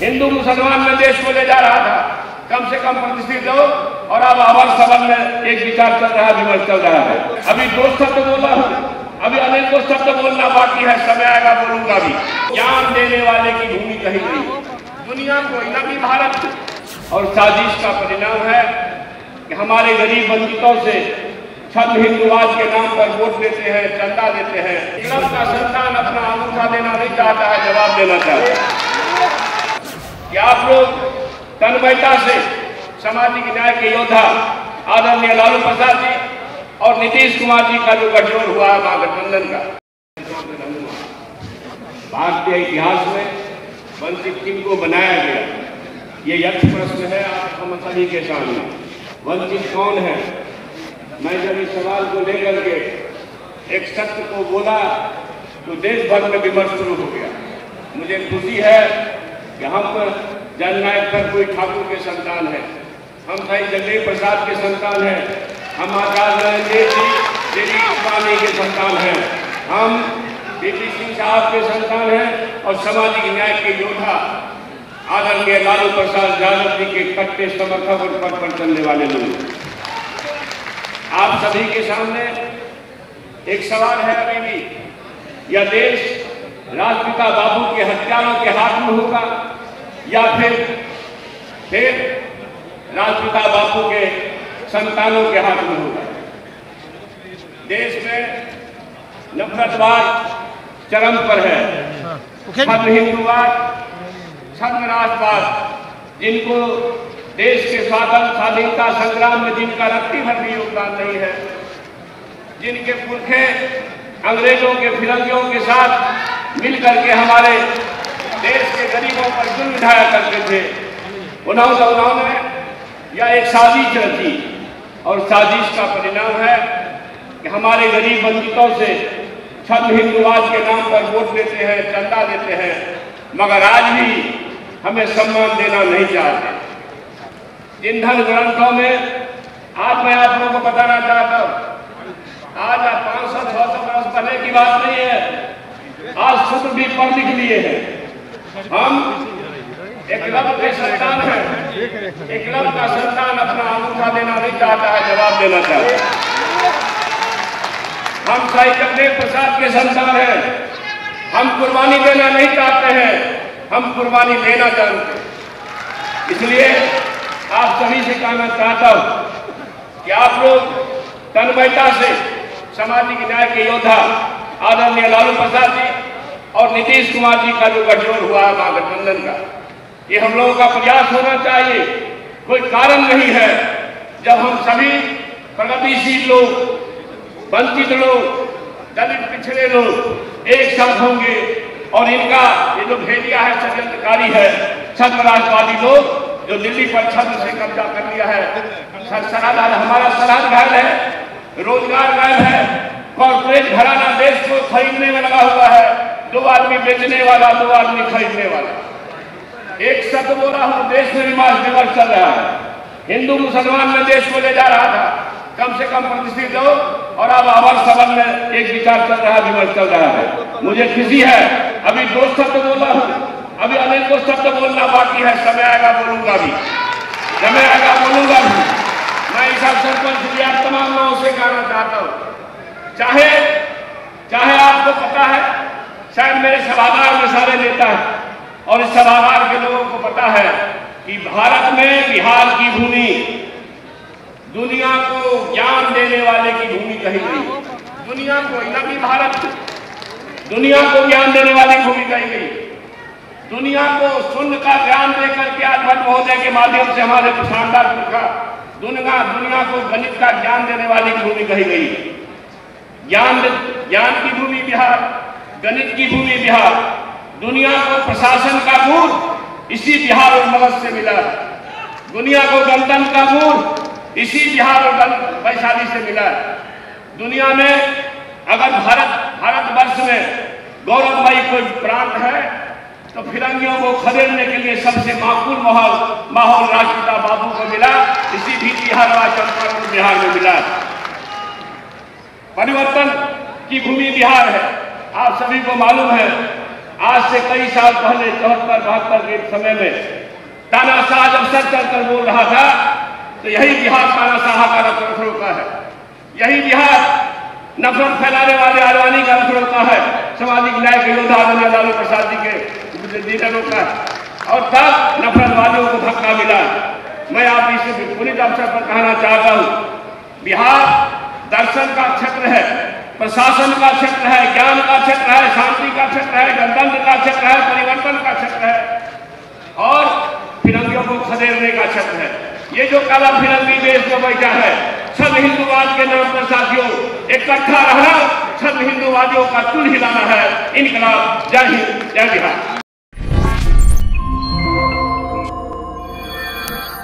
हिंदू मुसलमान में देश को ले जा रहा था। कम से कम प्रतिष्ठित दो और अब अवर सबल में एक विचार चल रहा है, विमर्श चल रहा है। अभी दो शब्द बोला हूँ। अभी अनेक शब्द बोलना बाकी है, समय आएगा बोलूँगा भी। ज्ञान देने वाले की भूमि कहीं नहीं। दुनिया को न भी भारत। और साजिश का परिणाम है कि हमारे गरीब वंचितों से छद हिंदुवाद के नाम पर वोट देते हैं चंदा देते हैं। क्लब का संतान अपना अंगूठा देना नहीं चाहता है, जवाब देना चाहता है। कि आप लोग तन्मयता से सामाजिक न्याय के योद्धा आदरणीय लालू प्रसाद जी और नीतीश कुमार जी का जो गठजोड़ हुआ है महागठबंधन का। भारतीय इतिहास में वंचित किनको बनाया गया। ये यक्ष प्रश्न है आप सभी के सामने। वंचित कौन है? मैं जब इस सवाल को लेकर के एक सत्य को बोला तो देश भर में विमर्श शुरू हो गया। मुझे खुशी है कि हम जननायक पर कोई ठाकुर के संतान है। हम भाई जगदेव प्रसाद के संतान हैं। हम आचार्य के संतान हैं। हम बीपी सिंह साहब के संतान हैं और सामाजिक न्याय के योद्धा। आदरणीय लालू प्रसाद यादव जी के कट्टे समर्थक और पद पर चलने वाले लोग। आप सभी के सामने एक सवाल है अभी भी। यह देश राष्ट्रपिता बाबू के हत्यारों के हाथ में होगा या फिर फिर राष्ट्रपिता बापू के संतानों के हाथ में होगा। देश में नफरतवाद चरम पर है। छद्म हिंदुवाद छद्म राष्ट्रवाद जिनको देश के स्वाधीन स्वाधीनता संग्राम में जिनका रत्ती भर भी योगदान नहीं है जिनके पुरखे अंग्रेज़ों के, फिरंगियों के साथ मिल करके हमारे देश के गरीबों पर जुल्म ढाया करते थे। उन्होंने उन्होंने यह एक साजिश रची और साजिश का परिणाम है कि हमारे गरीब वंचितों से छद्म हिंदुवाद के नाम पर वोट देते हैं, चंदा देते हैं, मगर आज भी हमें सम्मान देना नहीं चाहते। ईंधन ग्रंथों में आज मैं आप लोगों को बताना चाहता हूँ आज आप पाँच सौ छह सौ वर्ष पहले की बात नहीं है आज सूत्र भी पढ़ लिख लिए हैं। हम एकलव के संतान है। एकलव का संतान अपना अंगूठा देना नहीं चाहता है, जवाब देना चाहता है। हम साई जगदेव प्रसाद के संतान है। हम कुर्बानी देना नहीं चाहते हैं, हम कुर्बानी लेना चाहते इसलिए आप सभी से कहना चाहता हूँ कि आप लोग तन्मयता से सामाजिक न्याय के योद्धा आदरणीय लालू प्रसाद जी और नीतीश कुमार जी का जो गठजोड़ हुआ है महागठबंधन का, ये हम लोगों का प्रयास होना चाहिए। कोई कारण नहीं है। जब हम सभी प्रगतिशील लोग, वंचित लोग, दलित पिछड़े लोग एक साथ होंगे और इनका ये जो भेदिया है, षड्यंत्रकारी है, छत्रराजवादी लोग जो दिल्ली पर छत्र से कब्जा कर लिया है हमारा सरहद घायल है, रोज़गार गायब है कॉर्पोरेट घराना देश को खरीदने में लगा हुआ है। दो आदमी बेचने वाला, दो आदमी खरीदने वाला। एक शब्द बोल रहा हूँ, देश में विमास विमर्श चल रहा है। हिंदू मुसलमान में देश को ले जा रहा था। कम से कम प्रतिष्ठित दो और अब अवर सबल में एक विचार चल रहा है विमर्श चल रहा है। मुझे खुशी है। अभी दो शब्द बोला हूँ। अभी अनेक को शब्द बोलना बाकी है। समय आएगा, बोलूँगा भी। समय आएगा, बोलूँगा भी। मैं इस अवसर पर आप तमाम लोगों से कहना चाहता हूँ। चाहे चाहे आपको पता है शायद मेरे सभागार में सारे नेता हैं। और इस सभागार के लोगों को पता है कि भारत में बिहार की भूमि दुनिया को ज्ञान देने वाले की भूमि कही गई। दुनिया को न भी भारत, दुनिया को ज्ञान देने वाली भूमि कही गई। दुनिया को शून्य का ज्ञान देकर के आज महोदय के माध्यम से हमारे शानदार पुरखा दुनिया दुनिया को गणित का ज्ञान देने वाली भूमि कही गई। ज्ञान ज्ञान की भूमि बिहार गणित की भूमि बिहार। दुनिया को प्रशासन का मूल, इसी बिहार और मगध से मिला। दुनिया को गणतंत्र का मूल, इसी बिहार और वैशाली से मिला। दुनिया में अगर भारत, भारतवर्ष में गौरवमयी कोई प्रांत है तो फिरंगियों को खदेड़ने के लिए सबसे माकूल माहौल माहौल राष्ट्रपिता बाबू को मिला। इसी भी बिहार व चंपारण बिहार में मिला। परिवर्तन की भूमि बिहार है। आप सभी को मालूम है, आज से कई साल पहले चौहत्तर, बहत्तर के समय में तानाशाह जब सर चल कर बोल रहा था तो यही बिहार तानाशाह का रखड़ों का है। यही बिहार नफरत फैलाने वाले आरवानी का रखड़ों का है। सामाजिक न्याय के योद्धा बना लालू प्रसाद जी के लीडरों का और तब नफरत वादियों को धक्का मिला। मैं आप इस पुलिस अवसर पर कहना चाहता हूँ, बिहार दर्शन का क्षेत्र है। प्रशासन का क्षेत्र है, ज्ञान का क्षेत्र है, शांति का क्षेत्र है, गणतंत्र का क्षेत्र है, परिवर्तन का क्षेत्र है। और फिरंगियों को खदेड़ने का क्षेत्र है। ये जो काला फिरंगी देश में बैठा है सब हिंदुवाद के नाम पर साथियों, इकट्ठा रहना सब हिंदुवादियों का चुन हिलाना है। इनकलाब जय हिंद, जय बिहार।